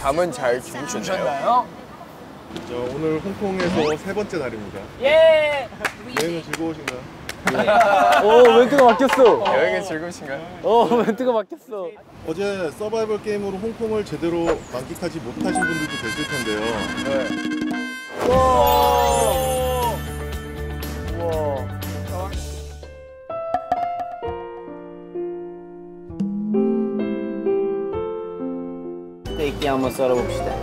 잠은 잘 주무셨나요? 저 오늘 홍콩에서 세 번째 날입니다. 예. 여행은 즐거우신가요? 오 멘트가 바뀌었어. 여행은 즐거우신가요? 어 멘트가 바뀌었어. 어제 서바이벌 게임으로 홍콩을 제대로 만끽하지 못하신 분들도 계실 텐데요. 스테이키 한번 썰어봅시다.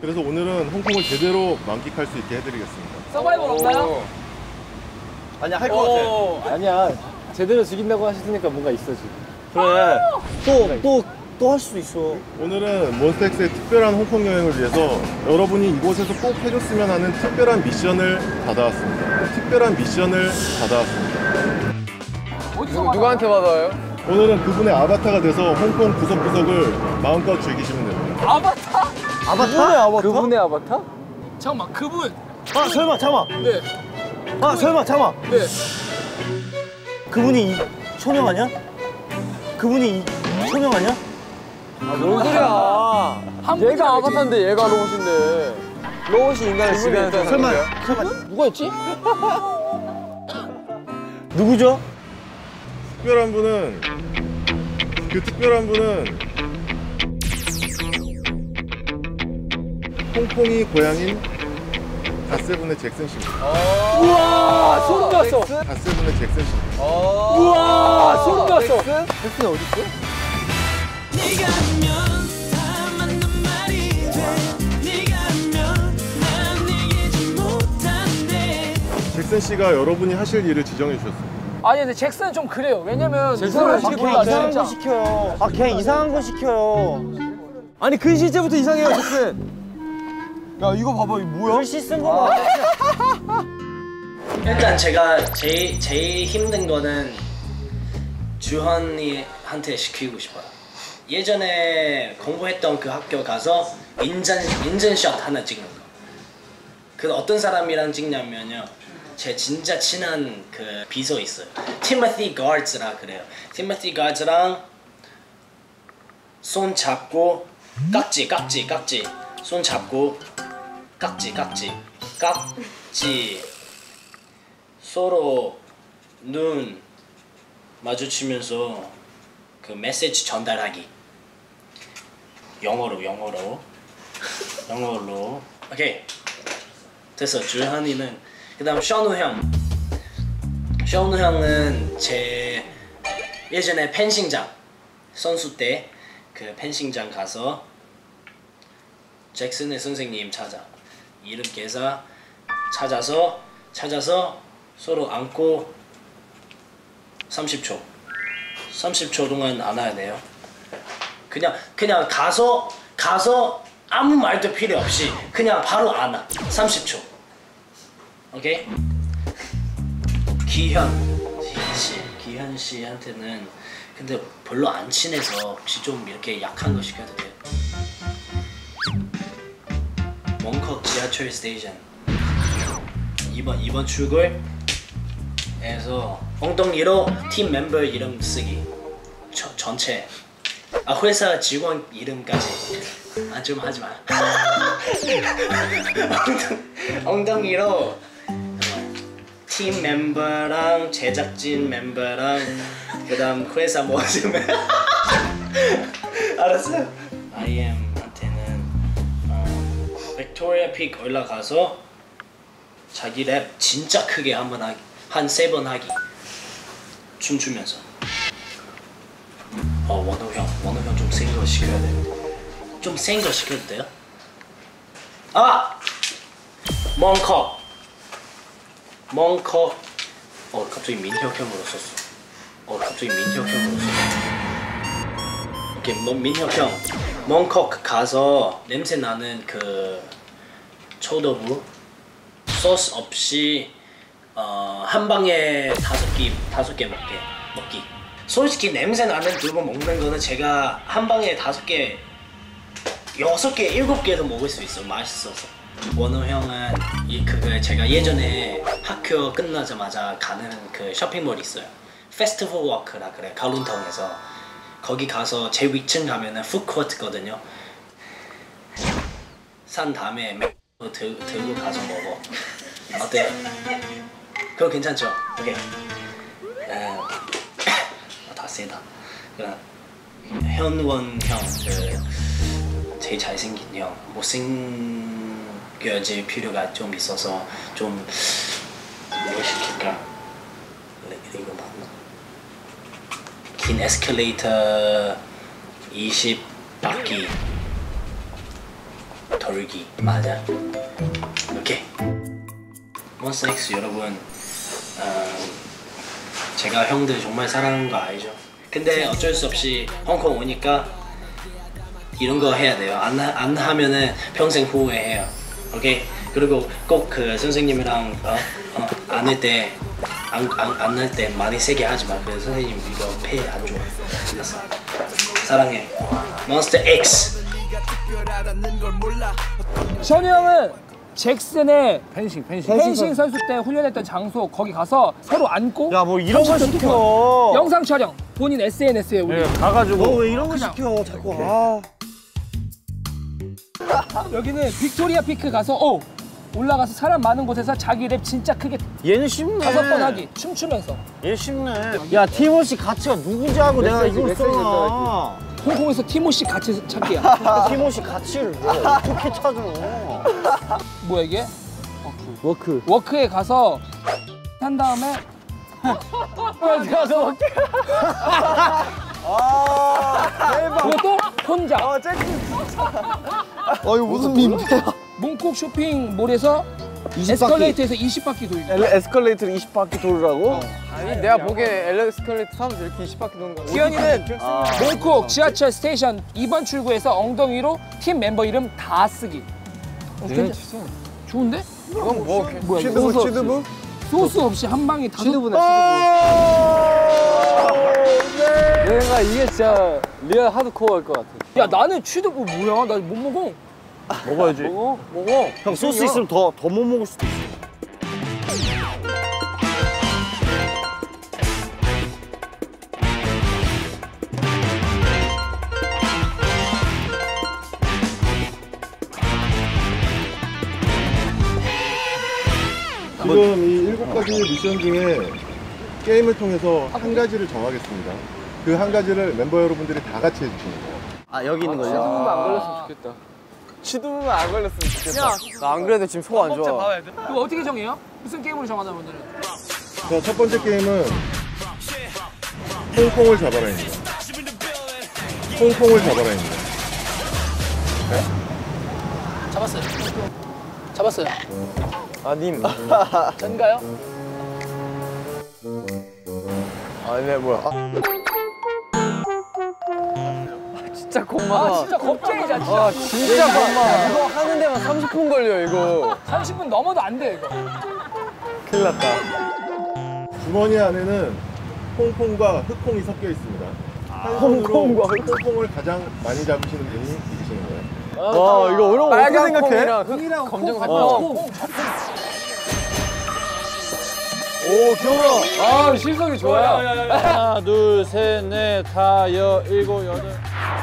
그래서 오늘은 홍콩을 제대로 만끽할 수 있게 해드리겠습니다. 서바이벌 없나요? 아니야 할 것 같아. 아니야 제대로 죽인다고 하셨으니까 뭔가 있어 지금. 그래. 또, 또, 또 할 수도 있어. 오늘은 몬스타엑스의 특별한 홍콩 여행을 위해서 여러분이 이곳에서 꼭 해줬으면 하는 특별한 미션을 받아왔습니다. 특별한 미션을 받아왔습니다. 어디서 누, 누구한테 받아요? 오늘은 그분의 아바타가 돼서 홍콩 구석구석을 마음껏 즐기시면 됩니다. 아바타? 아바타? 아바타? 그분의 아바타? 잠깐만 그분. 아, 설마, 잠깐만. 네. 아, 설마, 잠깐만. 네. 그분이 이 초령 아니야? 그분이 이 초령 아니야? 뭔 소리야? 얘가. 아바타인데 얘가 로봇인데. 로봇이 인간을 지배하는 사람. 설마, 설마. 누구였지? 누구죠? 특별한 분은 그 특별한 분은 홍콩이 고향인 갓세븐의 잭슨 씨입니다. 우와 소름 돋았어. 갓세븐의 잭슨 씨입니다. 우와 소름 돋았어. 잭슨 어디 있어? 잭슨 씨가 여러분이 하실 일을 지정해 주셨습니다. 아니 근데 잭슨은 좀 그래요. 왜냐면 이 잭슨은 사람이 어떻게 몰라 이상한 진짜. 거 시켜요. 아, 걔 이상한 거 시켜요. 아니 근시제부터 이상해요 잭슨. 야 이거 봐봐 이거 뭐야? 글씨 쓴 거 봐. 일단 제가 제일 제일 힘든 거는 주헌이한테 시키고 싶어요. 예전에 공부했던 그 학교 가서 인전 인증샷 하나 찍는 거. 그 어떤 사람이랑 찍냐면요. 제 진짜 친한 그 비서 있어요. 티모티 가드라 그래요. 티모티 가드랑 손 잡고 깍지 깍지 깍지 손 잡고 깍지 깍지 깍지 서로 눈 마주치면서 그 메시지 전달하기 영어로 영어로. 영어로. 오케이. 됐어. 주한이는 그 다음 션우 형. 션우 형은 제 예전에 펜싱장 선수 때 그 펜싱장 가서 잭슨의 선생님 찾아 이름 계사 찾아서 찾아서 서로 안고 30초. 30초 동안 안아야 돼요 그냥 그냥 가서 가서 아무 말도 필요 없이 그냥 바로 안아. 30초. 오케이? 기현 씨 기현 씨한테는 근데 별로 안 친해서 혹시 좀 이렇게 약한 거 시켜도 돼요? 몽콕 지하철 스테이션. 2번 2번 출구에서 엉덩이로 팀 멤버 이름 쓰기. 저, 전체 아 회사 직원 이름까지. 아 좀 하지 마. 엉덩, 엉덩이로. 팀 멤버랑 제작진 멤버랑 그다음 회사 모습 알았어? IM한테는 어, 빅토리아 픽 올라가서 자기 랩 진짜 크게 한번 하기 한 세 번 하기. 춤추면서 어 원호 형 원호 형 좀 센 거 시켜야 돼좀 센 거 시켜도 돼요? 아! 멍컥 멍컥 어 갑자기 민혁형으로 썼어. 어 갑자기 민혁형으로 썼어. 오케이 뭐, 민혁형. 멍컥 가서 냄새 나는 그 초도부 소스 없이 어, 한 방에 다섯 개 다섯 개 먹게. 먹기 솔직히 냄새 나는 두부 먹는 거는 제가 한 방에 다섯 개 여섯 개, 일곱 개도 먹을 수 있어. 맛있어서. 원호 형은 이 그거 제가 예전에 학교 끝나자마자 가는 그 쇼핑몰 있어요. 페스티벌 워크라 그래 가룬타운에서 거기 가서 제일 위층 가면은 푸드코트거든요. 산 다음에 맥 들, 들고 가서 먹어. 어때? 그거 괜찮죠? 오케이. 에, 어, 다 세다. 그럼 현원 형 그 제일 잘생긴 형 못생겨질 필요가 좀 있어서 좀 뭘 시킬까? 이- 이거 맞나? 긴 에스컬레이터 20바퀴 돌기 맞아 오케이 몬스타엑스 여러분 어, 제가 형들 정말 사랑하는 거 알죠? 근데 어쩔 수 없이 홍콩 오니까 이런 거 해야 돼요. 안, 하- 안 하면은 평생 후회해요. 오케이? 그리고 꼭 그 선생님이랑 어, 어, 안할 때, 안, 안, 안 할 때 많이 세게 하지 마. 그 선생님 이거 폐안 좋아. 알았어. 사랑해. 몬스터 X. 셔누 형은 잭슨의 펜싱, 펜싱, 선수 때 훈련했던 장소 거기 가서 서로 안고 야 뭐 이런 걸 30분 시켜. 영상 촬영 본인 SNS에 올리 가가지고. 너 왜 이런 걸 시켜 자꾸. 아. 여기는 빅토리아 피크 가서 어 올라가서 사람 많은 곳에서 자기 랩 진짜 크게 얘는 쉽네. 다섯 번 하기 춤추면서 얘 쉽네. 야 티모시 가치가 누군지 알고 내가 이걸 써놔. 홍콩에서 티모시 같이 찾기야. 티모시 가치를 내가 어떻게 찾아? 뭐야 이게? 워크. 워크 에 가서 한 다음에 가서 워크. 그것도 혼자. 어 이거 무슨 민폐야? 몽콕 쇼핑몰에서 에스컬레이터에서 20바퀴 돌기 에스컬레이터를 20바퀴 돌으라고? 아니 내가 보기엔 에스컬레이터 타면서 이렇게 20바퀴 도는 거 기현이는 몽콕 지하철 station 2번 출구에서 엉덩이로 팀 멤버 이름 다 쓰기. 어, 괜찮- 좋은데? 이건 뭐 뭐야? 취두부 취두부? 소스 없이 한 방에 다섯 내가 이게 진짜 real 하드코어일 것 같아. 야 나는 취두부 뭐야? 나 못 먹어 먹어야지. 먹어 먹어 형 소스 있으면 더 더 못 먹을 수도 있어. 지금 이 일곱 가지 미션 중에 게임을 통해서 한 가지를 정하겠습니다. 그 한 가지를 멤버 여러분들이 다 같이 해주시는 거예요. 아 여기 있는 거죠? 치두부만 안 걸렸으면 좋겠다. 취두부만 안 걸렸으면 좋겠다 나 안 그래도 지금 속안 좋아 이거 어떻게 정해요? 무슨 게임으로 정하자 오늘은 자, 첫 번째 게임은 홍콩을 잡아라입니다. 홍콩을 잡아라입니다. 잡았어요 잡았어요 아 님 전가요? 아니 네 뭐야 아. 진짜 아 겁나 진짜 겁쟁이자 아 진짜 진짜 겁나 이거 하는 데만 30분 걸려 이거 30분 넘어도 안 돼 이거 큰일 났다 주머니 안에는 홍콩과 흑콩이 섞여 있습니다. 한 손으로 홍콩을 가장 많이 잡으시는 분이 이기시는 거예요. 와 이거 어려워 빨간 어떻게 생각해? 콩이랑 흑 검정 같이 어. 오 귀여워. 아 실성이 좋아요. 하나 둘 셋 넷 다 여 일곱 여덟.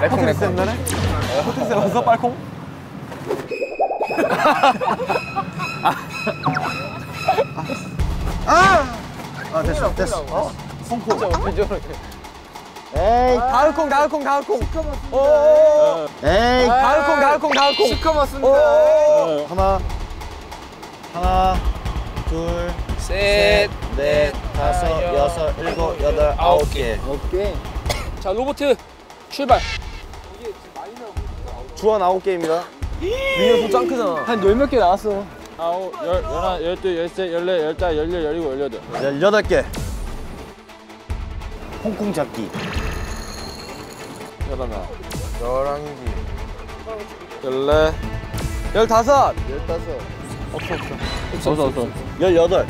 레콩 옛날에? 호텔 왔어 빨콩? 아! 됐어 됐어. 어? 어떻게 저렇게 에이 다을콩 다을콩 다을콩. 에이 다을콩 다을콩 다을콩. 시커멓습니다 어, 하나 하나 둘셋 넷, 다섯, 여섯, 일곱, 여덟, 아홉 개. 자 로보트 출발 주원 아홉 개입니다. 민현 손짱 크잖아. 한 열 몇 개 나왔어. 아홉, 열, 열하나, 열둘, 열셋, 열넷, 열다, 열여, 열일곱, 열여덟. 18개. 홍콩 잡기. 열하나, 열한 개. 열넷, 열다섯. 없어, 없어. 18.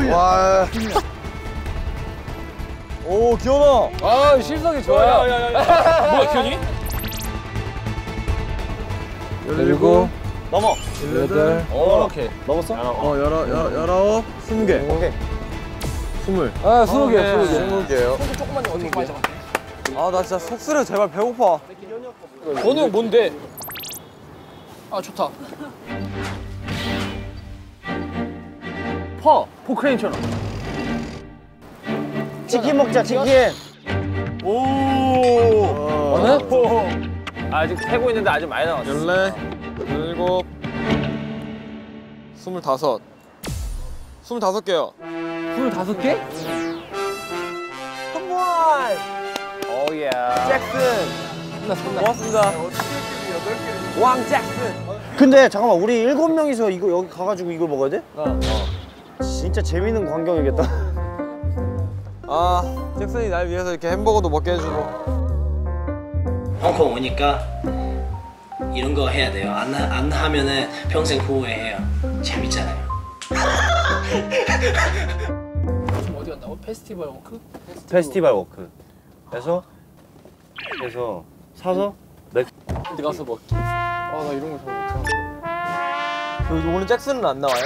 와. 오 기현아. 아 실성이 좋아요. 뭐야 기현이? 열일곱, 넘어. 열여덟, 오케이. 넘었어? 어 열아 열 열아홉 스무 개. 오케이. 스물. 아, 스무 개, 스무 개. 스무 개요. 조금만 어떻게 잡아? 아나 진짜 속쓰려 제발 배고파. 형 뭔데? 아 좋다. 퍼 포크레인처럼. 치킨 먹자, 치킨. 어느? 아직 세고 있는데 아직 많이 남았어. 열넷, 열일곱, 스물다섯. 스물다섯 개요. 스물다섯 개? 컴온. 오예. 잭슨. 끝났어 끝났어. 고맙습니다. 왕 잭슨. 근데 잠깐만, 우리 일곱 명이서 이거 여기 가가지고 이걸 먹어야 돼? 어. 진짜 재밌는 광경이겠다. 아, 잭슨이 날 위해서 이렇게 햄버거도 먹게 해주고. 홍콩 오니까 이런 거 해야 돼요. 안, 하- 안 하면은 평생 후회해요. 재밌잖아요. 지금 어디 간다고? 페스티벌 워크? 페스티벌 워크. 그래서 그래서 사서 어디 가서 먹기. 아나 이런 거 잘 못해. 그 오늘 잭슨은 안 나와요?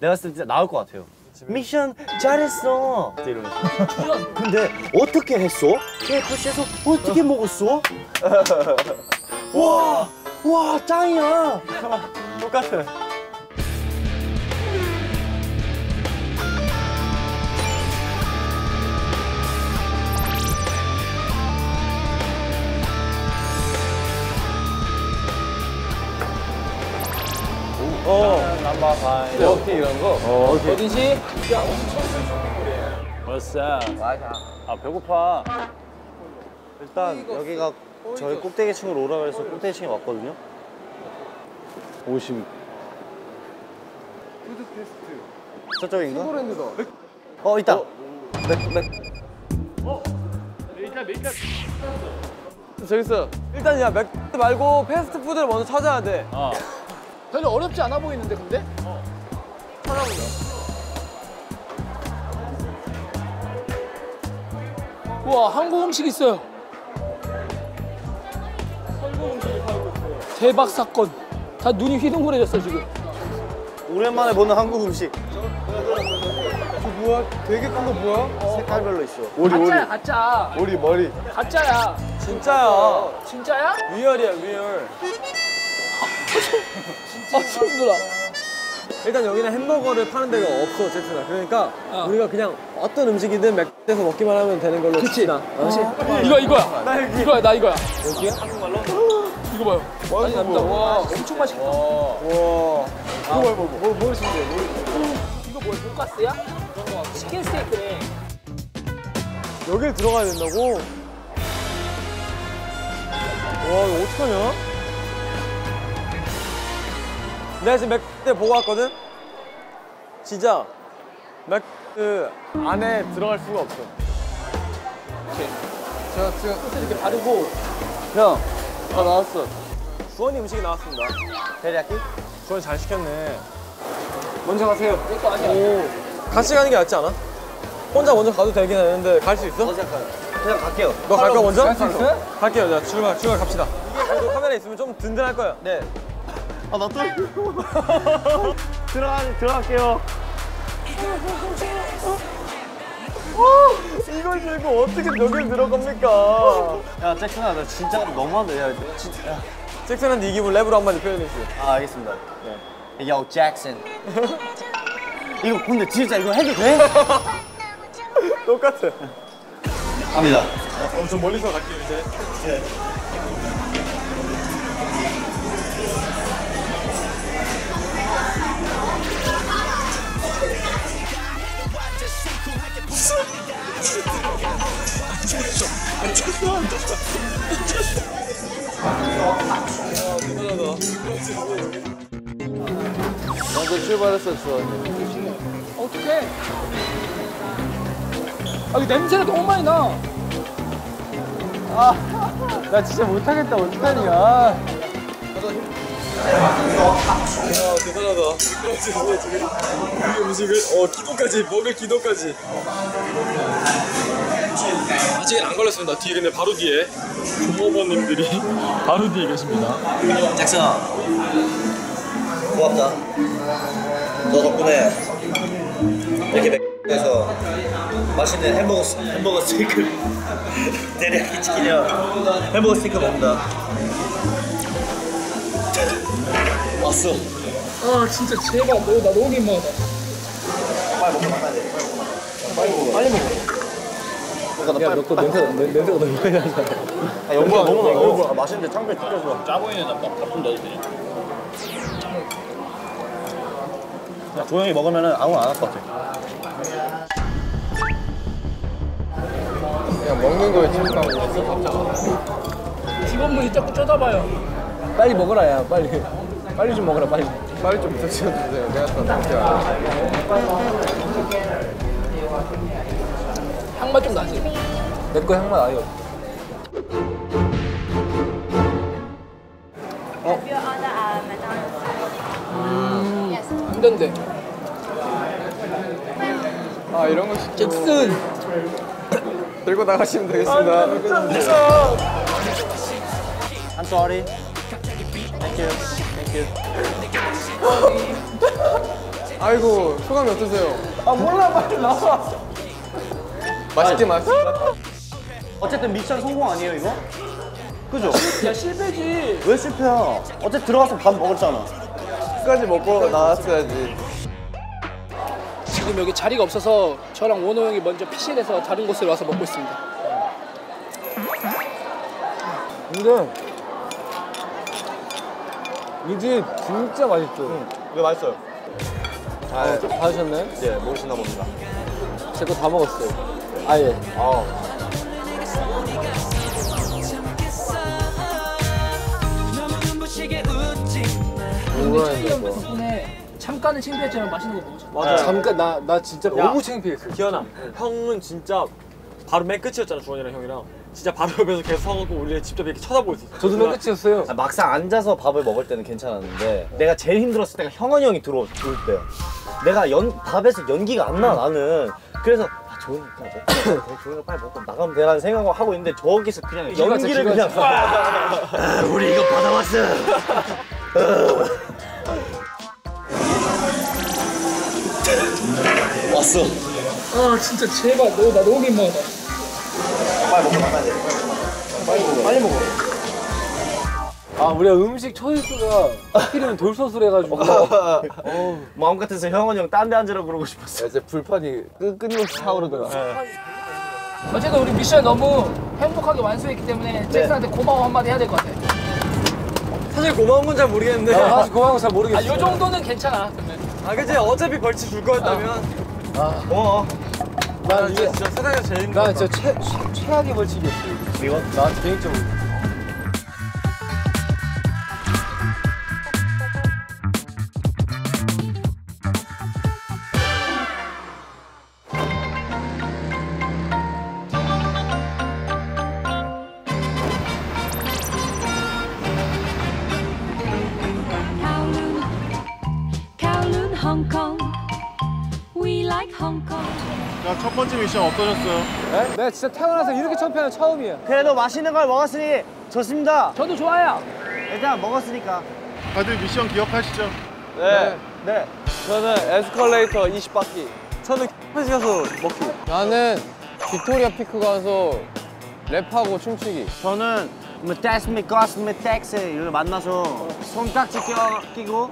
내가 봤을 때 나올 것 같아요. 미션 잘했어. 이러면서. 근데 어떻게 했어? KFC에서 어떻게 먹었어? 와, 와 짱이야. 똑같아. 어, 남바 파이. 이렇게 이런 거. 어디지? 벌써. 아, 배고파. 일단 여기가 저희 꼭대기층으로 오라 그래서 꼭대기층에 왔거든요. 50. 저쪽인가? 어 있다. 저기 있어. 일단 야 맥 말고 패스트푸드를 먼저 찾아야 돼. 어. 별로 어렵지 않아 보이는데 근데? 우와 한국 음식 있어요. 대박 사건. 다 눈이 휘둥그레졌어 지금. 오랜만에 보는 한국 음식. 저 뭐야? 되게 큰 거 뭐야? 색깔별로 있어. 가짜야 가짜. 머리 머리. 가짜야. 진짜야. 진짜야? real이야 real. 아 돋아. 일단 여기는 햄버거를 파는 데가 없어 잭슨아. 그러니까 어. 우리가 그냥 어떤 음식이든 맥에서 먹기만 하면 되는 걸로. 그치? 칩시다. 그치? 이거 이거야. 이거야 나 이거야. 여기야? 한국말로? 이거 봐요. 많이 납니다. 와 엄청 맛있겠다. 와. 이거 뭐야 뭐, 뭐, 뭐 있는데 이거 뭐야 돈가스야? 치킨 스테이크네. 여길 들어가야 된다고? 와 이거 어떡하냐? 내가 지금 맥대 보고 왔거든? 진짜 맥 그 안에 들어갈 수가 없어. 제가 지금 소스 이렇게 바르고 형, 다 나왔어. 수원이 음식이 나왔습니다. 테리야끼? 수원이 잘 시켰네. 먼저 가세요. 내거 아니야. 오, 같이 가는 게 낫지 않아? 혼자 먼저 가도 되긴 하는데 갈 수 있어? 그냥 갈게요. 너갈거 먼저? 갈 수 있어요? 갈게요. 자, 출발, 출발 갑시다. 이게 그래도 카메라 있으면 좀 든든할 거야. 네. 아, 나 또. 들어가, 들어갈게요. 이걸 들고 어떻게 여길 들어갑니까? 야, 잭슨아, 나 진짜 너무한다. 야, 진짜. 야. 잭슨한테 이 기분 랩으로 한마디 표현해주세요. 아, 알겠습니다. 네. 요, 잭슨. 이거 근데 진짜 이거 해도 돼? 똑같아. 갑니다. 어, 좀 멀리서 갈게요, 이제. 찼어 안 출발했었어. 어떡해 아 이거 냄새가 너무 많이 나 아, 나 진짜 못하겠다, 어떡하냐. 아. 대단하다. 이게 무슨 그, 어, 기도까지, 먹을 기도까지. 아직은 안 걸렸습니다. 뒤에, 근데 바로 뒤에. 종업원님들이 바로 뒤에 계십니다. 잭슨아 고맙다 너 덕분에 이렇게 맥에서 맛있는 햄버거 스- 햄버거 스테이크 데리야끼 치킨이랑 햄버거 스테이크 먹는다 왔어 아, 진짜 제발. 너, 나 너무 민망하다. 야, 너거 냄새, 냄새가 너무 많이 나잖아. 아, 영구야, 너무 나. 영구야, 맛있는데 창배 튀겨서. 짜 보이는 밥좀 넣어도 되냐? 야, 조용히 먹으면 아무 안할 것 같아. 그냥 먹는 거에 집중하고 있어. 직원분이 자꾸 쳐다봐요. 빨리 먹어라 야 빨리. 빨리 좀 먹어라 빨리. 빨리 좀 부탁드려주세요. 내가 더 늦게 와. 향만 좀 나지. 내 거 향만 아예 없어. Yes. 안 된대. 아 이런 거 시키고 잭슨. 들고 나가시면 되겠습니다. I'm sorry. Thank you. You. 아이고 소감이 어떠세요? 아 몰라 빨리 나와. 맛있게 맛있게. 어쨌든 미션 성공 아니에요, 이거? 그죠? 야, 실패지. 왜 실패야? 어쨌든 들어가서 밥 먹었잖아. 끝까지 먹고 나왔어야지. 지금 여기 자리가 없어서 저랑 원호 형이 먼저 피실해서 다른 곳에 와서 먹고 있습니다. 근데 이집 진짜 맛있죠. 왜 맛있어요? 아, 받으셨나요? 네, 먹으시나 봅니다. 제 거 다 먹었어요. 아 예. 아. 근데 형 덕분에 잠깐은 창피했지만 맛있는 거 먹었어. 맞아. 잠깐 나 나 진짜 너무 창피했어. 기현아, 형은 진짜 바로 맨 끝이었잖아, 주원이랑 형이랑. 진짜 바로 옆에서 계속 서고 우리 직접 이렇게 쳐다보고 있었어. 저도 맨 끝이었어요. 아, 막상 앉아서 밥을 먹을 때는 괜찮았는데 내가 제일 힘들었을 때가 형원이 형이 들어올 때야. 내가 연 밥에서 연기가 안 나 나는. 그래서 아, 조용히 하자. 조용히 빨리 먹고 나가면 되라는 생각을 하고 있는데 저기서 그냥 기가 연기를 차, 그냥 아, 우리 이거 받아왔어. 왔어. 아 진짜 제발 너나 너무 민망하다. 빨리 먹어. 빨리 먹어. 아 우리가 음식 초이스가 하필이면 돌솥을 해가지고 마음 같아서 형원이 형 딴 데 앉으라고 그러고 싶었어. 이제 불판이 끈, 끊임없이 타오르더라. 어쨌든 우리 미션 너무 행복하게 완수했기 때문에 잭슨한테 고마워 한마디 해야 될 것 같아. 사실 고마운 건 잘 모르겠는데. 아, 사실 고마운 거잘 아, 모르겠어. 요 정도는 괜찮아. 그러면. 아, 그치. 어차피 벌칙 줄 거였다면. 고마워. 난난 이게 진짜 세상에서 제일 힘들어. 난 진짜 최, 최, 최악의 벌칙이었어. 이거? 나 개인적으로. 미션 어떠셨어요? 네? 내가 진짜 태어나서 이렇게 창피한 건 처음이에요. 그래도 맛있는 걸 먹었으니 좋습니다. 저도 좋아요. 일단 먹었으니까. 다들 미션 기억하시죠? 네. 네. 저는 에스컬레이터 20바퀴. 저는 캐페 가서 먹기. 나는 빅토리아 피크 가서 랩하고 춤추기. 저는 뭐 데스미 가스미 텍스 이를 만나서 손깍지 껴, 끼고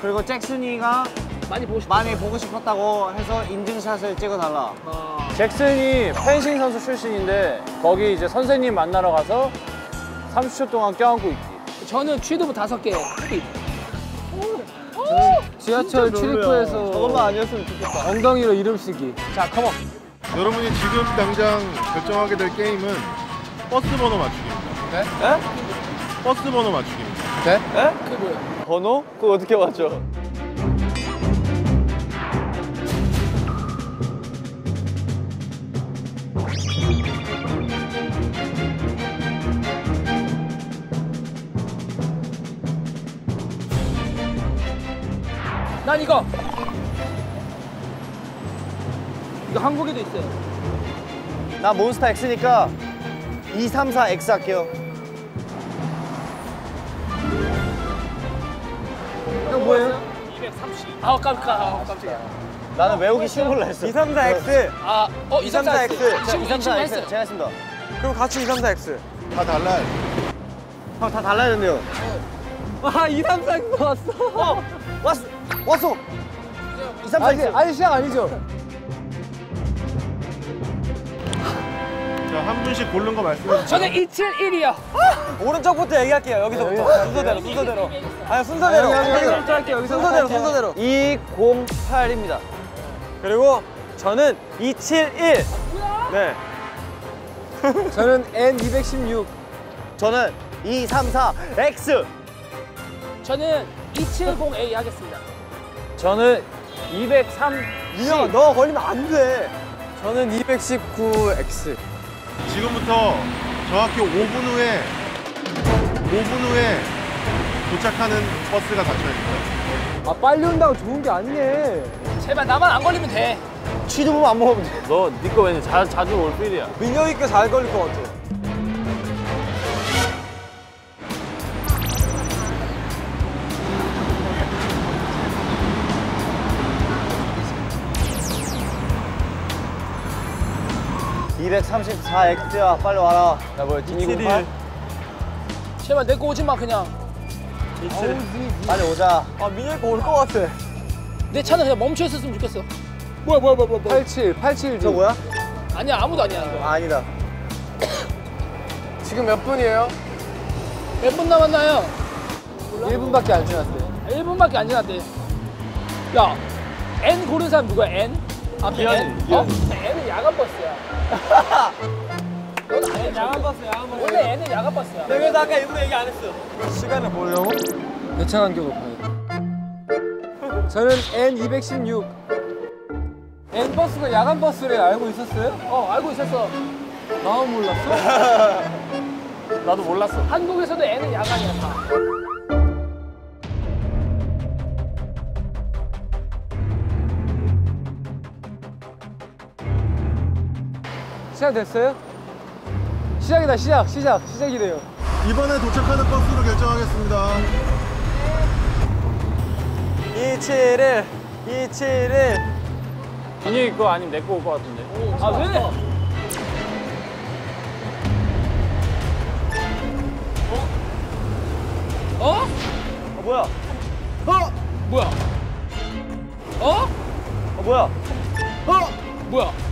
그리고 잭슨이가 많이 보고 싶어. 많이 보고 싶었다고 해서 인증샷을 찍어달라. 잭슨이 펜싱 선수 출신인데 거기 이제 선생님 만나러 가서 30초 동안 껴안고 있기. 저는 취두부 다섯 개. 햇빛. 지하철 출입구에서 저것만 아니었으면 좋겠다. 엉덩이로 이름 쓰기. 자, come on. 여러분이 지금 당장 결정하게 될 게임은 버스 번호 맞추기입니다. 버스 번호 맞추기입니다. 그게 뭐야? 번호? 그거 어떻게 맞죠? 난 이거. 이거 한국에도 있어요. 나 몬스타 X니까 234 X 할게요. 이거 뭐예요? 230. 아 깜짝 아, 깜짝이야. 나는 외우기 쉬운 걸로 했어. 234X. 아, 어 234 X. 234X. 지금 234 했어요. X 제가 했습니다. 그럼 같이 234X. 다 달라요. 형다 달라졌네요. 아, 234X 왔어. 어, 왔어, 왔어. 234 X. 아니 시작 아니죠? 자, 한 분씩 고른 거 말씀해 주세요. 저는 271이요. 오른쪽부터 얘기할게요. 여기서부터. 순서대로, 순서대로. 아니, 순서대로. 여기서부터 할게요. 여기서부터 순서대로. 순서대로. 208입니다. 그리고 저는 271. 네. 저는 N216. 저는 234 X. 저는 270A 하겠습니다. 저는 203. 민영아, 너 걸리면 안 돼. 저는 219X. 지금부터 정확히 5분 후에 5분 후에 도착하는 버스가 닫혀있습니다. 아, 빨리 온다고 좋은 게 아니네. 제발 나만 안 걸리면 돼. 취두부만 안 먹으면 돼. 너니거 왠지 자, 자주 올 필이야. 민영이 거 잘 걸릴 것 같아. 이234 X야, 빨리 와라. 나 뭐야, 271. 제발 내 거 오지 마 그냥. 빨리 오자. 아, 민영이 거올것 같아. 내 차는 그냥 멈춰 있었으면 좋겠어. 뭐야 뭐야 뭐야 뭐야. 87, 87. 저 뭐야? 아니야 아무도 아니야 이거. 아, 아니다. 지금 몇 분이에요? 몇 분 남았나요? 1분밖에 안 지났어요. 1분밖에 안 지났대. 야, N 고른 사람 누구야? N? 앞에 N? 어? N은 야간 버스야. 넌 아니야. 야간 버스, 야간 버스. 원래 N은 야간 버스야. 그래서 아까 일부러 얘기 안 했어. 시간을 보려고? 배차 간격을 봐야 돼. 저는 N216. N 버스가 야간 버스를 알고 있었어요? 어, 알고 있었어. 나만 몰랐어? 나도 몰랐어. 한국에서도 N은 야간이야 다. 시작됐어요? 시작이다 시작 시작 시작이래요. 이번에 도착하는 버스로 결정하겠습니다. 271 271 준영이 거 아니면 내 거 올 것 같은데. 아 왜? 어? 어? 어, 뭐야? 뭐야? 어? 어, 뭐야? 뭐야?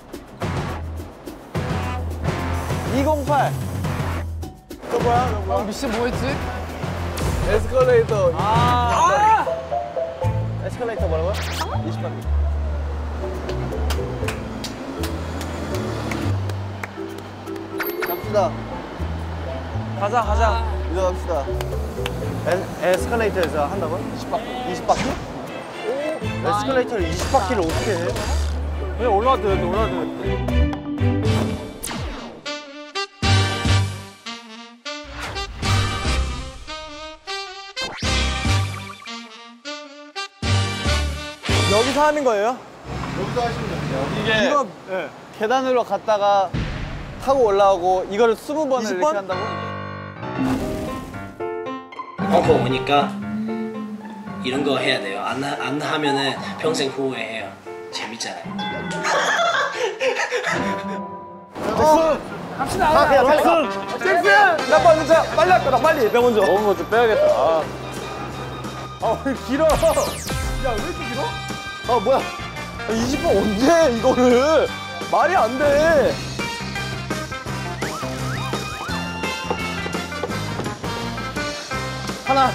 208. 너 뭐야? 너 뭐야? 미션 뭐였지? 에스컬레이터. 아! 에스컬레이터 뭐라고요? 20번. 갑시다. 가자 가자. 이거 갑시다. 에, 에스컬레이터에서 한다고? 20바퀴? 20바퀴? 에스컬레이터를 20바퀴를 어떻게 해? 그냥 올라와도 되는데, 올라와도 되 여기서 하는 거예요? 여기서 하시면 됩니다. 이게 이거 계단으로 갔다가 타고 올라오고 이거를 20번을 20번? 이렇게 한다고? 홍콩 오니까 이런 거 해야 돼요. 안, 하- 안 하면은 평생 후회해요. 재밌잖아요. 갑시다. 아, 그냥 어, 잘 어, 잭스야! 나 먼저 빨리 할 거다 빨리 내가 먼저 먹은 거 좀 빼야겠다. 아. 아왜 길어 야 왜 이렇게 길어? 아 뭐야? 20분 언제 이거를? 말이 안돼. 하나.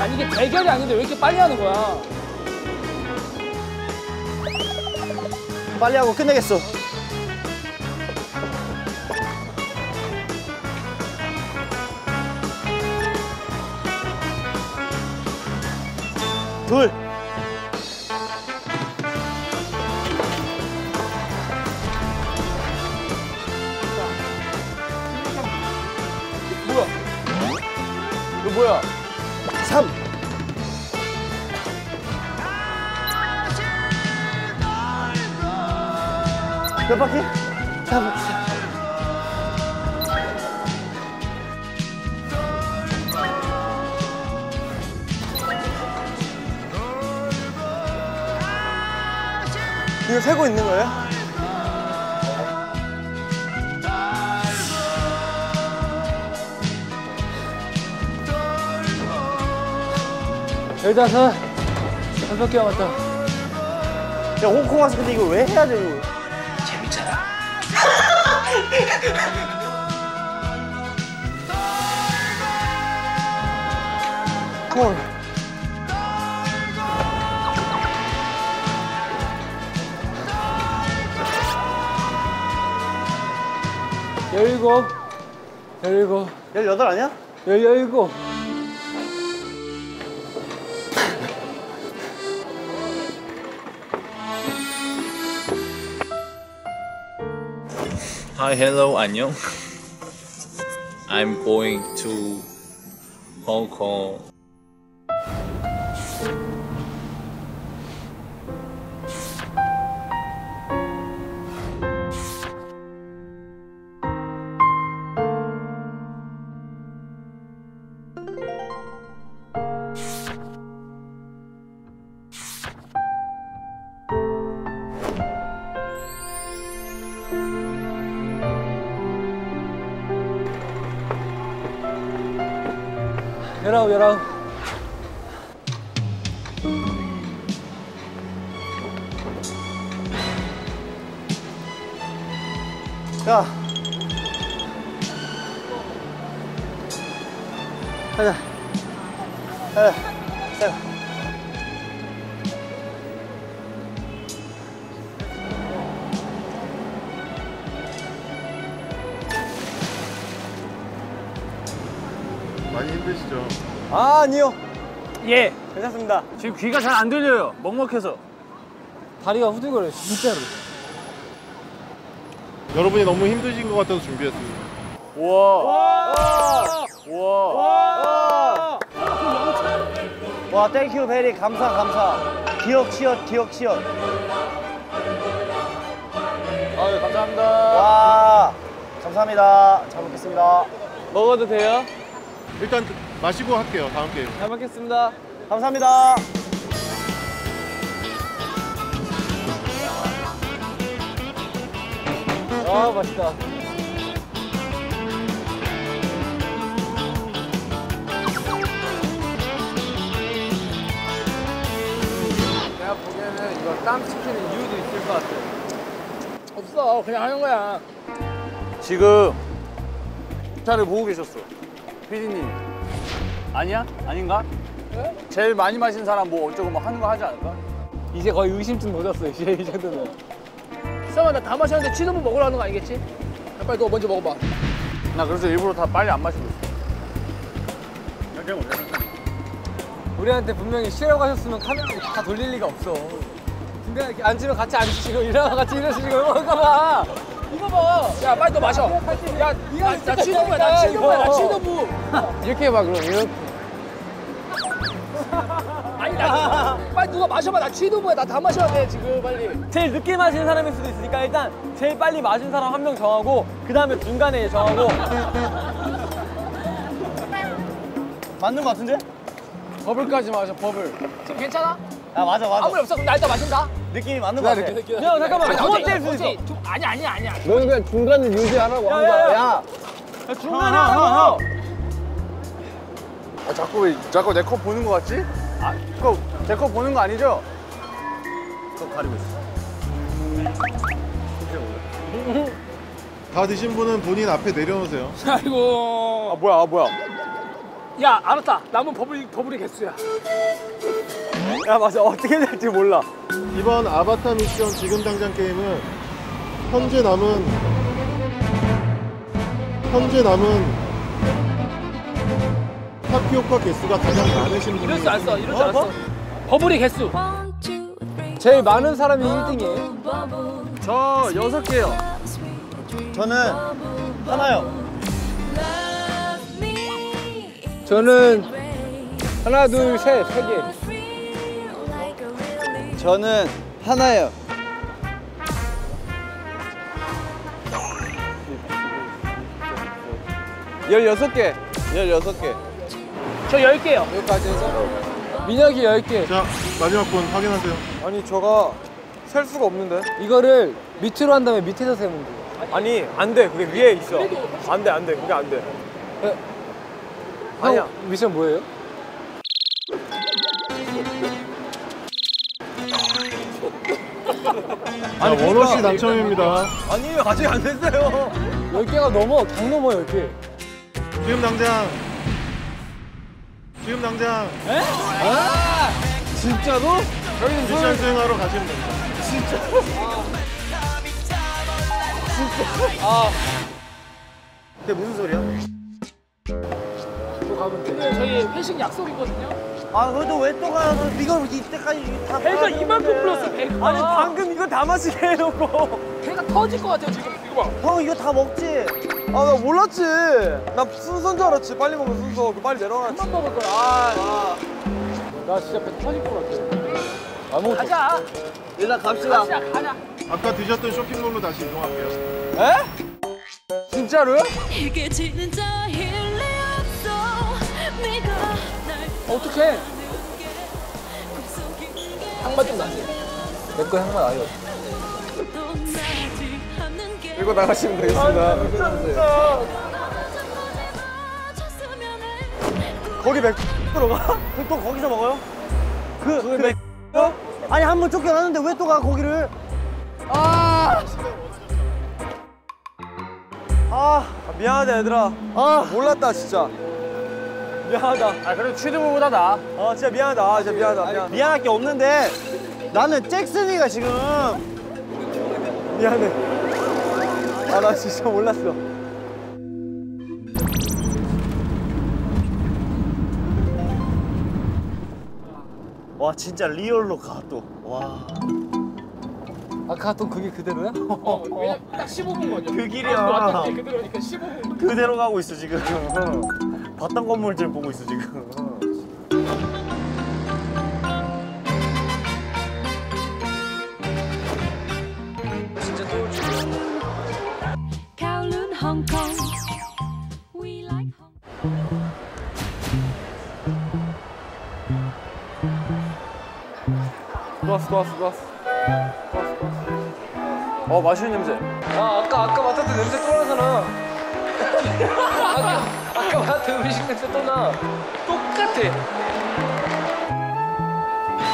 아니 이게 대결이 아닌데 왜 이렇게 빨리 하는 거야? 빨리 하고 끝내겠어 몇 바퀴? 3바퀴. 이거 세고 있는 거예요? 열다섯 다섯 개 남았다 야, 홍콩 와서 근데 이거 왜 해야 되는 거 헐. 열일곱 열일곱 18 아니야? 열 열일곱 Hi, hello, 안녕. I'm going to Hong Kong. 열아홉 열아홉 야. 가자. 가자. 가자. 힘드시죠? 아, 아니요. 예. 괜찮습니다. 지금 귀가 잘 안 들려요. 먹먹해서. 다리가 후들거려 진짜로 여러분이 너무 힘드신 것 같아서 준비했습니다. 우와. 우와. 와, thank you very 감사 감사. 기역 치읓 기역 치읓. 아유, 감사합니다. 와, 감사합니다. 잘 먹겠습니다. 먹어도 돼요? 일단 마시고 할게요. 다음 게임. 잘 먹겠습니다. 감사합니다. 아 맛있다 내가 보기에는 이거 땀 시키는 이유도 있을 것 같아 없어. 그냥 하는 거야. 지금 차를 보고 계셨어. 피디님. 아니야? 아닌가? 제일 많이 마신 사람 뭐 어쩌고 뭐 하는 거 하지 않을까? 이제 거의 의심증 넣어졌어 이제 이 정도면 잠깐만 나다 마셨는데 취두부 먹으라는 거 아니겠지? 야, 빨리 너 먼저 먹어봐. 나 그래서 일부러 다 빨리 안 마시고 있어. 우리한테 분명히 쉬라고 하셨으면 카메라 다 돌릴 리가 없어 이렇게 앉으면 같이 앉으시고 일어나면 같이 일어서시고 이거 봐 이거 봐. 야 빨리 너 마셔. 야, 나, 나 취두부야. 나 취두부야. 나 취두부. 이렇게 해봐 그럼 이렇게 아니 나 빨리 누가 마셔봐. 나 취두부야. 나 다 마셔야 돼 지금 빨리. 제일 늦게 마신 사람일 수도 있으니까 일단 제일 빨리 마신 사람 한 명 정하고 그 다음에 중간에 정하고 맞는 거 같은데? 버블까지 마셔 버블. 지금 괜찮아? 야 맞아 맞아. 아무 리 없어. 그럼 나 일단 마신다. 느낌이 맞는 것 같아. 야 잠깐만. 두 번째일 수? 있어. 두- 아니 아니 아니야. 너는 그냥 중간을 유지하라고 한 거야. 야. 중간에 하라고. 아, 자꾸 왜 자꾸 내코 보는 거 같지? 아, 그거 제 보는 거 아니죠? 그거 가리고 있어. 다 드신 분은 본인 앞에 내려놓으세요. 아이고. 아 뭐야, 아 뭐야? 야 알았다. 남은 버블 버블의 개수야. 야 맞아, 어떻게 될지 몰라. 이번 아바타 미션 지금 당장 게임은 현재 남은 현재 남은 타피오카 개수가 가장 많으신 분이 이럴 줄 알았어. 이럴 줄 알았어. 버블의 개수. 제일 많은 사람이 1등이에요. 저 여섯 개요. 저는 하나요. 저는 하나 둘 셋 세 개. 저는 하나요. 열여섯 개. 열여섯 개. 저 10개요. 여기까지 해서 민혁이 10개. 자 마지막 분 확인하세요. 아니 저가 셀 수가 없는데. 이거를 밑으로 한 다음에 밑에서 세면 돼요. 아니 안 돼. 그게 위에 있어. 안 돼, 안 돼. 그게 안 돼. 아니야. 미션 뭐예요? 자 원호 씨 당첨입니다. 아니 아직 안 됐어요. 10개가 넘어. 당 넘어 10개. 지금 당장 지금 당장 진짜로? 미션 수행하러 가시면 됩니다. 그게 무슨 소리야? 또 가면 돼. 오늘 저희 회식 약속이거든요. 아 그래도 왜 또 가요? 이걸 이때까지 다. 배가 이만큼. 불렀어. 배가. 아니 방금 이거 다 마시게 해놓고. 배가 터질 것 같아요 지금. 이거 봐. 형 이거 다 먹지? 아 나 몰랐지. 나 순서인 줄 알았지. 빨리 먹은 순서. 빨리 내려놨지. 그만 먹을 거야. 아, 나 진짜 배 터질 것 같아. 아무것도 가자. 일단 갑시다. 가자. 가자. 아까 드셨던 쇼핑몰로 다시 이동할게요. 진짜로요? 어떡해. 향만 좀 나지. 내 거 향만 아예 없어. 이거 나가시면 되겠습니다. 쳤으면 해 거기 맥 들어가? 그또 거기서 먹어요? 그, 그 어? 아니 한 번 쫓겨났는데 왜 또 가 거기를? 아! 아 미안하다 얘들아. 아! 몰랐다 진짜. 미안하다. 아 그래도 취두부보다 나. 아 진짜 미안하다. 아, 진짜 미안하다. 미안. 미안할 게 없는데 나는 잭슨이가 지금 미안해. 아 나 진짜 몰랐어. 와 진짜 리얼로 가 또. 와. 아까 갔던 그게 그대로야? 어, 왜냐 딱 15분 거죠. 그 길이야. 게 그대로니까 15분. 그대로 가고 있어 지금. 봤던 건물들 보고 있어 지금. Kowloon Hong Kong We like Hong Kong 좋았어 좋았어 좋았어. 좋았어 좋았어. 어 맛있는 냄새. 아 아까 아까 맡았던 냄새 또 나잖아. 아까 아까 맡았던 음식 냄새 또 나. 똑같아.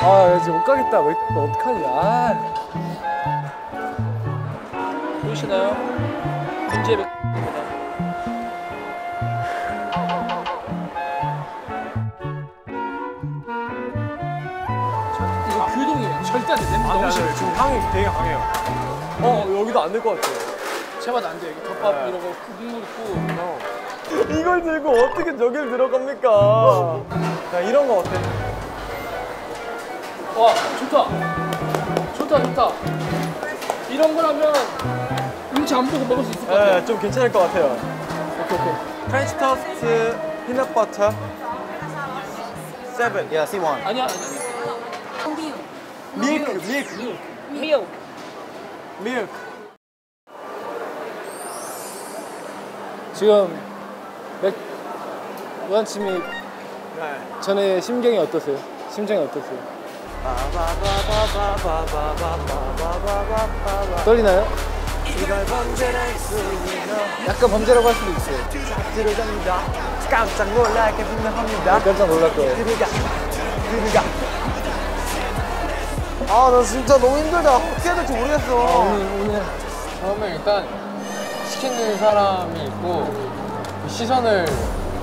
아 이제 못 가겠다. 왜너 어떡하냐. 아. 보이시나요? 입니다 이거 규동이에요. 절대 안 돼. 냄새 너무 심해. 지금 향이 되게 강해요. 어 여기도 안 될 것 같아. 제발 안 돼. 여기 덮밥 이러고 국물 있고. 이걸 들고 어떻게 저길 들어갑니까? 야 이런 거 어때? 와 좋다. 좋다 좋다. 이런 거라면 눈치 안 보고 먹을 수 있을 것 같아. 네, 좀 괜찮을 것 같아요. 오케이 오케이. French toast, peanut butter, seven. 야 C1. 아니야. milk, milk, 미역. milk. 지금 맥 무한침이 전에 심경이 어떠세요? 심정이 어떠세요? 떨리나요? 약간 범죄라고 할 수도 있어요. 깜짝 놀랄게 분명합니다. 깜짝 놀랄 거예요. 아나 진짜 너무 힘들다 어떻게 해야 될지 모르겠어 오늘 오늘 그러면 일단 시키는 사람이 있고 그 시선을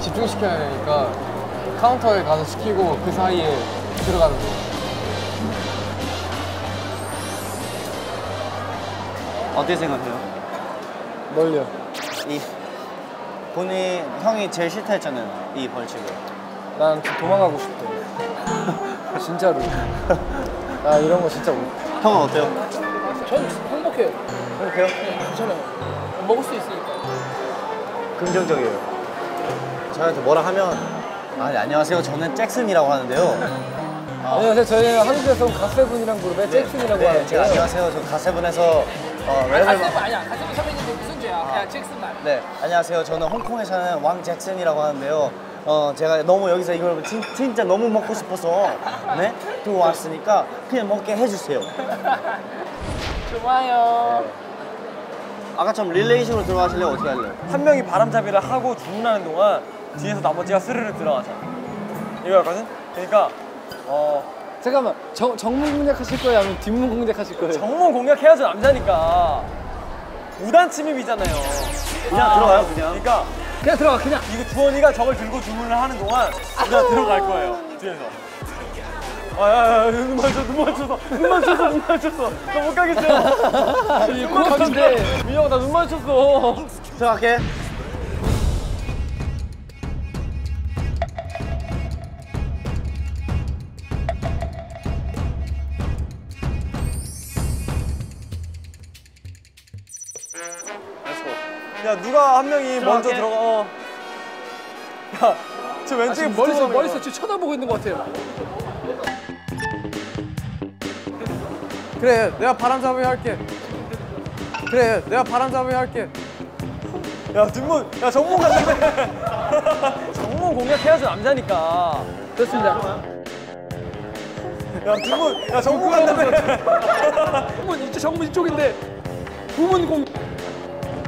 집중시켜야 되니까 카운터에 가서 시키고 그 사이에 들어가는 거. 어떻게 생각해요? 멀려. 이 본인 형이 제일 싫다 했잖아요. 이 벌칙을. 난 도망가고 싶대. 진짜로. 나 이런 거 진짜 못. 형은 어때요? 전 행복해요. 행복해요? 네, 괜찮아요. 먹을 수 있으니까. 긍정적이에요. 저한테 뭐라 하면 아니 안녕하세요. 저는 잭슨이라고 하는데요. 안녕하세요. 저희는 한국에서 온 갓세븐이란 그룹의 잭슨이라고 네, 하는데요. 제가 안녕하세요. 저 가세븐에서 어, 랩을 가세븐 아니야. 가세븐 선배님도 무슨 죄야. 그냥 잭슨 말. 네, 안녕하세요. 저는 홍콩에 사는 왕 잭슨이라고 하는데요. 어, 제가 너무 여기서 이걸 진, 진짜 너무 먹고 싶어서 네 들어왔으니까 그냥 먹게 해주세요. 좋아요. 아까처럼 릴레이식으로 들어가실래요? 어떻게 할래요? 한 명이 바람잡이를 하고 주문하는 동안 뒤에서 나머지가 스르르 들어가자 이거였거든? 그러니까 어 잠깐만. 정, 정문 공략하실 거예요? 아니면 뒷문 공략하실 거예요? 정문 공략해야죠 남자니까 무단 침입이잖아요 그냥 들어가요, 그냥. 그러니까 그냥 들어가. 그냥. 이거 주원이가 저걸 들고 주문을 하는 동안 그냥 들어갈 거예요 뒤에서 아야야 눈 맞춰 눈 맞춰서 눈 맞춰서 눈 맞췄어 나못 가겠어요 눈 맞췄는데 민영 나눈 맞췄어 들어갈게. 누가 한 명이 먼저. 들어가 어. 야 저 왼쪽에 지금 머리서 붙어가는 머리서 거. 지금 쳐다보고 있는 것 같아요. 그래, 내가 바람잡이 할게. 그래, 내가 바람잡이 할게. 야 뒷문 야 정문 갔는데 정문 공략해야죠 남자니까 됐습니다. 야 뒷문 야 정문 갔는데 정문 이쪽 정문 이쪽인데 부문 공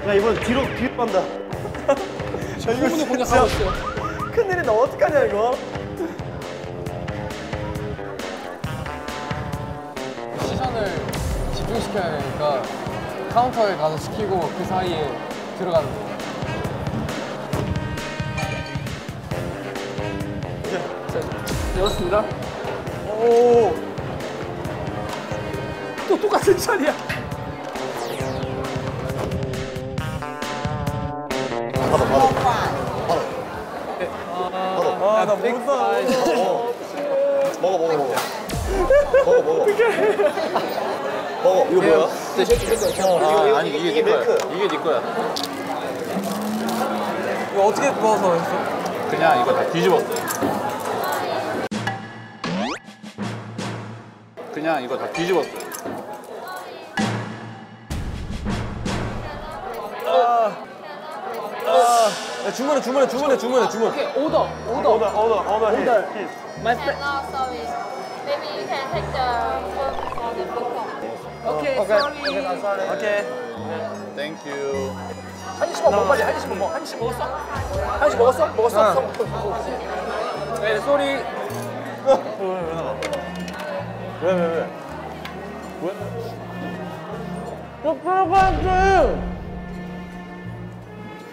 야 이번 뒤로 뒤로 간다. 부문을 공략하고 있어요. 큰일이다 어떡하냐 이거 시선을 집중시켜야 되니까 카운터에 가서 시키고 그 사이에 들어가는 거. 되었습니다. 오 또 똑같은 자리야. 아나 못 사. 먹어 먹어 먹어. 먹어 먹어. 먹어. 이거 뭐야? 아, 아니 이게 네 거야. 이게 네 거야. 이거 어떻게 구워서 했어? 그냥 이거 다 뒤집었어. 그냥 이거 다 뒤집었어. 야 주문해 주문해 주문해 주문해 주문 오케이 오더 오더. 오더 오더 오더 히 My friend. No, sorry. Maybe you can take the phone for the book. 오케이 sorry. 오케이 땡큐. 한시만 먹어 빨리 한시 먹어. 한시 먹었어? 한시 먹었어? 먹었어? 네 쏘리. 왜 왜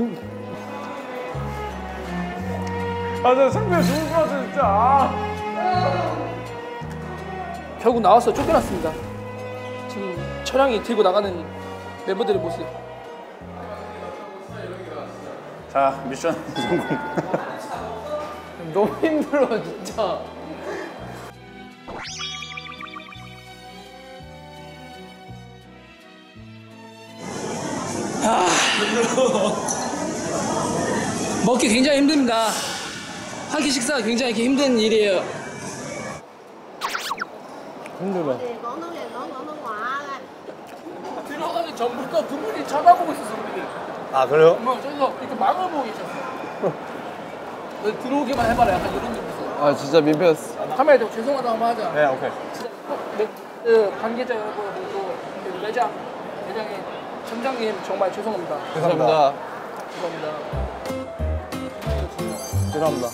왜 아나 상대 죽을 것 같아 진짜 아. 결국 나와서 쫓겨났습니다. 지금 차량이 들고 나가는 멤버들의 모습. 자 미션 성공. 너무 힘들어 진짜. 먹기 굉장히 힘듭니다. 한끼 식사가 굉장히 이렇게 힘든 일이에요. 힘들어. 들어가기 전부터 두 분이 쳐다보고 있었어, 우리. 아 그래요? 뭐 저기서 이렇게 망을 보고 계셨어. 너 들어오기만 해봐라, 약간 이런 느낌이었어. 아 진짜 민폐였어. 카메라 대고 죄송하다 한번 하자. 네 오케이. 네, 그 관계자 여러분 그리고 그 매장 매장의 점장님 정말 죄송합니다. 감사합니다. 죄송합니다. 죄송합니다.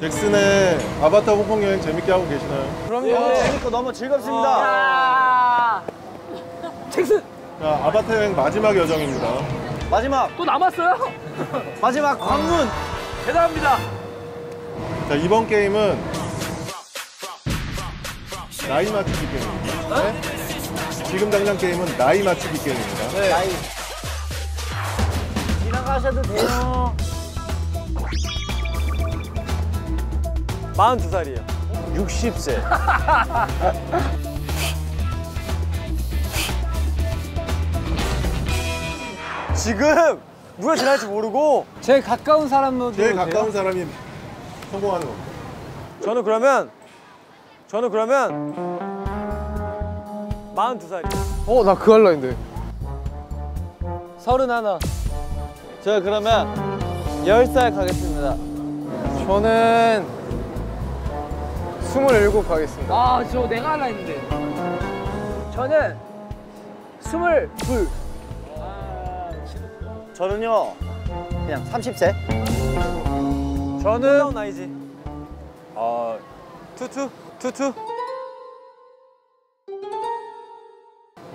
잭슨의 아바타 홍콩 여행 재밌게 하고 계시나요? 그럼요. 재밌고 너무 즐겁습니다. 잭슨 자, 아바타 여행 마지막 여정입니다. 마지막 또 남았어요? 마지막 관문. 대단합니다. 자, 이번 게임은 나이 맞추기 게임입니다. 네? 지금 당장 게임은 나이 맞추기 게임입니다. 나이. 지나가셔도 돼요. 42살이에요. 60세. 지금 누가 지날지 모르고 제일 가까운 사람도 제일 가까운 사람이 성공하는 겁니다. 저는 그러면 저는 그러면 42살이에요. 어 나 그거 할라 했는데. 서른 하나. 저 그러면 10살 가겠습니다. 저는 27 가겠습니다. 아, 저 내가 하려 했는데. 저는 스물 둘. 저는요 그냥 30세. 저는 나이지. 어 투투 투투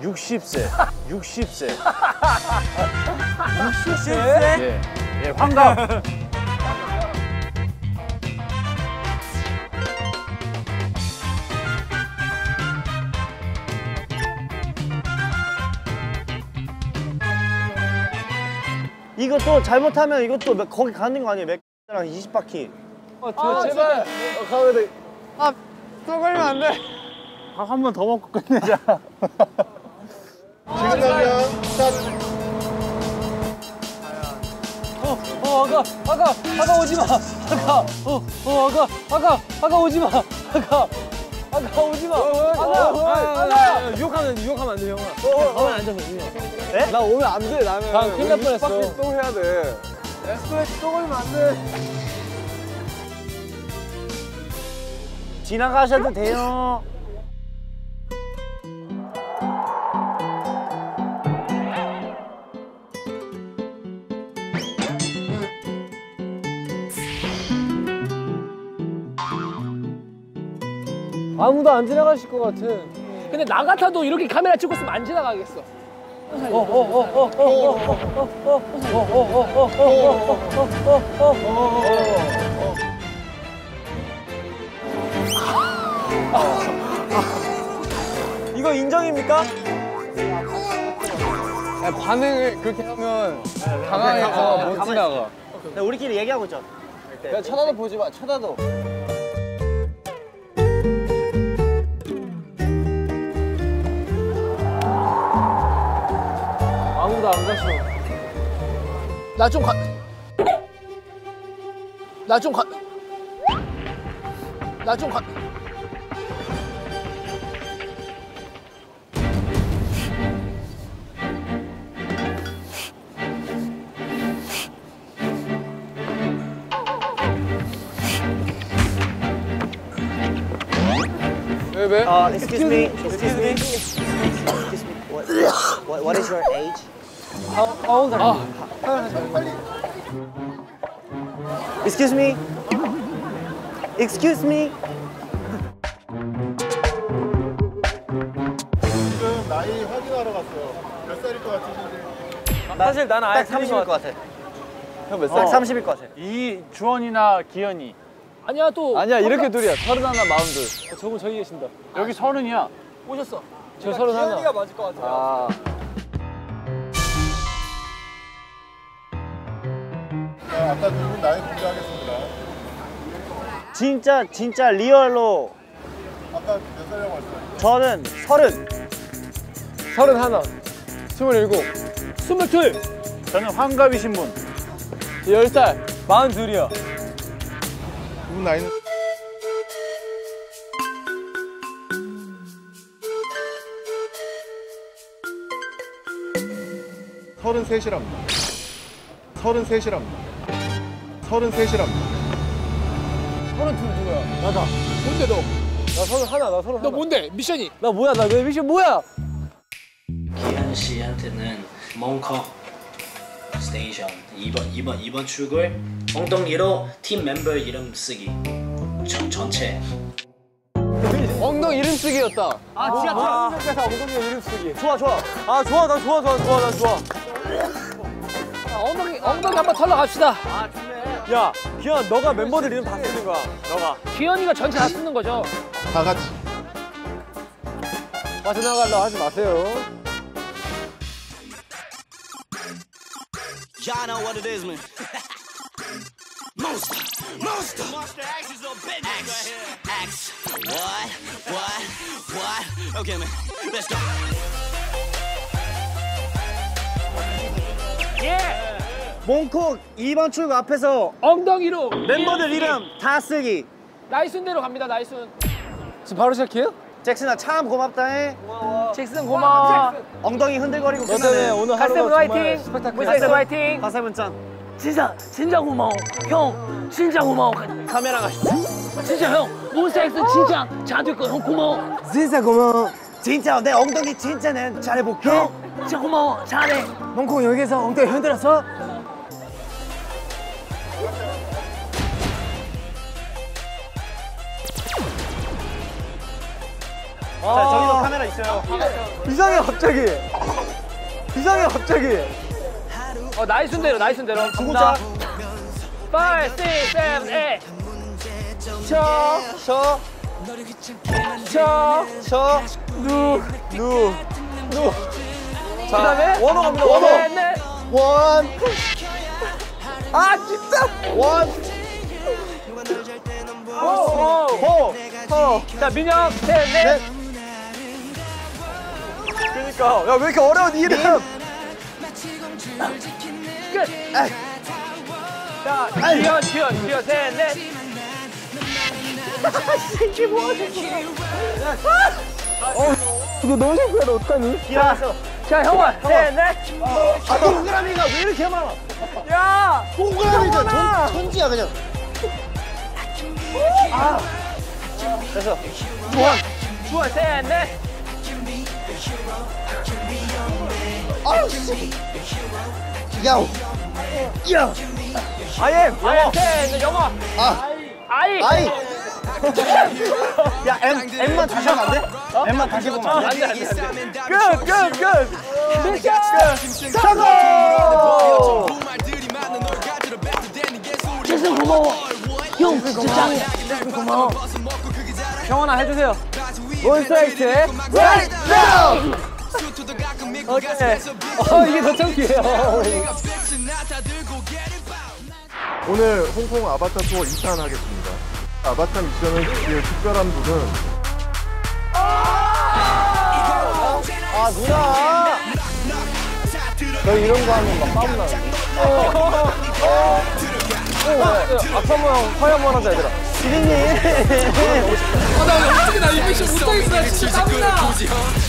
60세. 60세. 60세. 예. 예, 환갑. 이것도 잘못하면 이것도 몇- 거기 가는 거 아니에요? 맥랑 20바퀴. 어, 저, 제발. 가면 돼. 또 걸리면 안 돼. 한번 더 먹고 끝내자. 지금 당장 스타트. 어, 어, 아가, 아가, 아가 오지 마. 아가, 어, 어, 아가, 아가, 아가 오지 마. 아가, 아가 오지 마. 아가. 유혹하면, 유혹하면 안 돼, 형아. 가만 앉아서 유혹. 네? 나 오면 안 돼. 나는. 아, 큰일 날 뻔했어. 20바퀴 또 해야 돼. 에스프레소 또 걸리면 안 돼. 지나가셔도 돼요. 아무도 안 지나가실 것 같아. 근데 나 같아도 이렇게 카메라 찍고 있으면 안 지나가겠어. 이거 인정입니까? 야, 반응을 그렇게 하면 당황해서 못 지나가. 네, 우리끼리 얘기하고 있죠. 야 쳐다도 보지 마. 쳐다도. 가셔. 나좀 가. 나 좀 가. 나 좀 가. 왜 왜? Uh, excuse me. Excuse me. Excuse me. What, what, what is your age? Old are you? Excuse me. Excuse me. 지금 나이 확인하러 갔어요. 몇 살일 것 같으신지. 사실 나는 아예 딱 30일 것 같아. 형몇 딱 30일 것 같아. 이 주원이나 기현이. 아니야 또. 아니야 이렇게 둘이야. 서른 하나 마흔 둘. 저분 저기 계신다. 여기 서른이야. 오셨어. 저 서른 하나. 맞을 것 같아요. 아. 아까 두분 나이 공개하겠습니다. 진짜 진짜 리얼로 아까 몇 살이라고 하셨어요? 저는 서른. 서른 하나. 스물일곱. 스물둘. 저는 환갑이 신 분. 열 살. 마흔 둘이요. 이분 나이는 서른셋이랍니다. 서른셋이랍니다. 서른셋이랍니다. 서른 둘 누구야? 나다. 뭔데 너? 나 서른 하나, 나 서른 너 하나. 뭔데? 미션이? 나 뭐야, 나 왜 미션 뭐야? 기현 씨한테는 몽콕 station 2번 2번 2번 출구에 엉덩이로 팀 멤버 이름 쓰기 전 전체 엉덩이 이름 쓰기였다. 아, 지하철 그래서 엉덩이 이름 쓰기. 좋아, 좋아. 아, 좋아, 나 좋아, 좋아, 좋아, 나 좋아. 자, 엉덩이 엉덩이 한번 털러 갑시다. 야, 기현, 너가 멤버들 이름 다 쓰는 거야. 너가. 기현이가 전체 다 쓰는 거죠. 다 같이. 빠져나가려 하지 마세요. Y'all know what it is, man. Monster, monster. Monster X is a bitch. X, X. What? What? What? Okay, man. Let's go. 예. 몽콕 2번 출구 앞에서 엉덩이로 멤버들 이름 다 쓰기. 나이순대로 갑니다. 나이순. 지금 바로 시작해요? 잭슨아 참 고맙다해. 잭슨 고마워. 엉덩이 흔들거리고 너 때문에 끝나네. 오늘 하루가 정말 화이팅. 스펙타클. 무세븐 화이팅. 가세븐 짱. 진짜 진짜 고마워. 형 진짜 고마워. 카메라가 진짜 형 몬스타엑스 진짜 잘됐고 형 고마워. 진짜 고마워. 진짜 내 엉덩이 진짜 내 잘해볼게. 형 진짜 고마워. 잘해. 몽콕 여기서 엉덩이 흔들었어? 자 저기도 카메라 있어요. 이상해, 갑자기. 이상해, 갑자기. 어 나이 순대로 나이 순대로. 두 글자. 5, 6, 7, 8. 쳐, 쳐, 쳐, 쳐, 누, 누, 누. 자, 그다음에 원호 갑니다, 원호. 셋, 넷. 원. 아, 진짜. 원. 호, 호. 호, 호. 자 민혁 셋, 넷. 그러니까. 야, 왜 이렇게 어려운 이름? 끝. 자 지현 지현 지현 셋, 넷. 이거 너무 심해, 너 어떡하니? 일어났어. 자 형아 셋, 넷. 아 동그라미가 왜 이렇게 많아? 야! 동그라미가 전, 천지야 그냥. 됐어. 주원 주원 셋, 넷. 아씨. 야우. 야. 아예, 아이 셋, 넷. 영아. 아. 아이. 아이. 야 M M만 다시 하면 안 돼? M만 다시 보면 안 돼? 안돼 안돼 안돼. 끝, 끝, 끝! 미션 성공! 잭슨 고마워. 형 진짜 짱이야. 고마워. 형원아 해주세요. 몬스타엑스의 Right Now! 오케이. 어, 이게 더 창피해요. 오늘 홍콩 아바타 투어 2탄 하겠습니다. 아바타 미션을 주실 특별한 분은 아, 누나! 너 이런 거 하면 막땀 나는데. 어, 어, 어. 악사 모양 화해 한번 하자, 얘들아. 아나 어떻게 나이 미션 못하겠어. 진짜 땀나.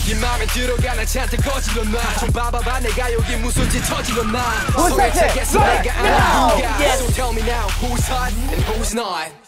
네 맘에 들어가는 찬뜻 거질렀나 좀 봐봐봐 내가 여기 무슨 짓 저질렀나 몬스타엑스, 솔직했어 right 내가 아는 누가 So tell me now who's hot and who's not